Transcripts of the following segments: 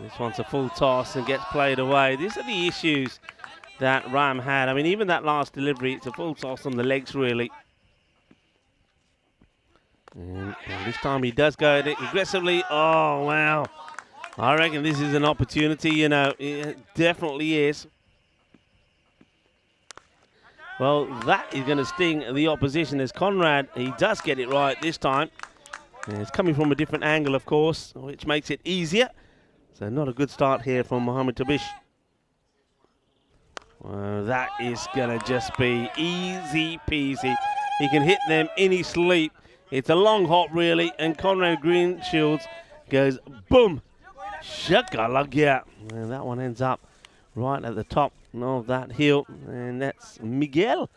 This one's a full toss and gets played away. These are the issues that Ram had. I mean, even that last delivery, it's a full toss on the legs, really. And, this time he does go at it aggressively. Oh, wow. I reckon this is an opportunity, you know. It definitely is. Well, that is going to sting the opposition as Conrad, he does get it right this time. And it's coming from a different angle, of course, which makes it easier. So not a good start here from Mohamed Tabish. Well, that is going to just be easy peasy. He can hit them in his sleep. It's a long hop, really, and Conrad Greenshields goes boom, shakalaka. And that one ends up right at the top of that hill, and that's Miguel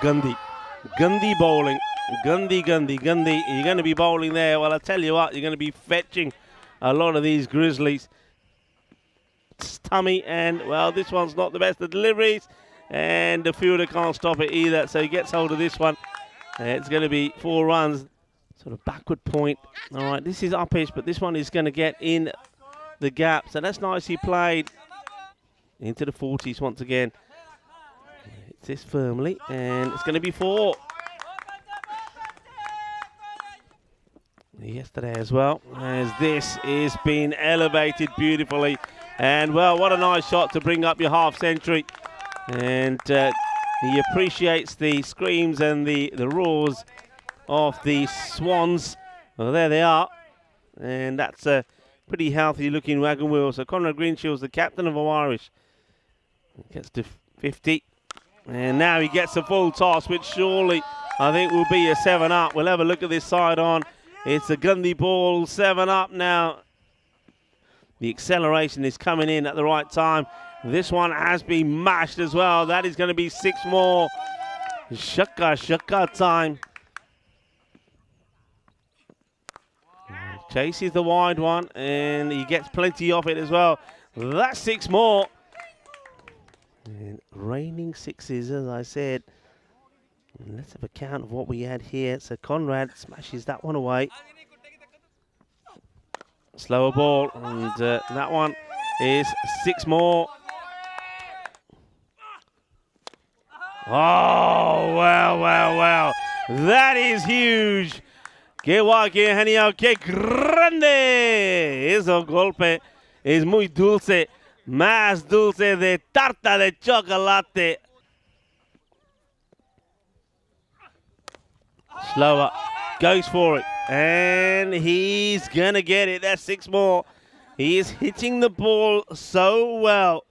Gundy. Gundy bowling. Gundy, Gundy, Gundy. You're going to be bowling there. Well, I tell you what, you're going to be fetching a lot of these Grizzlies. Tummy, and well, this one's not the best of deliveries, and the fielder can't stop it either. So he gets hold of this one. it's going to be four runs, sort of backward point. All right, this is uppish, but this one is going to get in the gap. So that's nicely played into the 40s once again. It's this firmly, and it's going to be four. Yesterday as well, as this is being elevated beautifully. And, well, what a nice shot to bring up your half century. And uh, he appreciates the screams and the, the roars of the Swans. Well, there they are. And that's a pretty healthy looking wagon wheel. So Conrad Greenshields, the captain of the Irish, gets to 50. And now he gets a full toss, which surely I think will be a 7 up. We'll have a look at this side on. It's a Gundy ball, 7 up now. The acceleration is coming in at the right time. This one has been mashed as well. That is going to be six more. Shaka, shaka time. Chases the wide one, and he gets plenty of it as well. That's six more. And raining sixes, as I said. And let's have a count of what we had here. So Conrad smashes that one away. Slower ball, and uh, that one is six more. Oh, wow, wow, wow. That is huge. Que guay, que genial, que grande. Eso golpe es muy dulce. Más dulce de tarta de chocolate. Slower. Goes for it. And he's going to get it. That's six more. He is hitting the ball so well.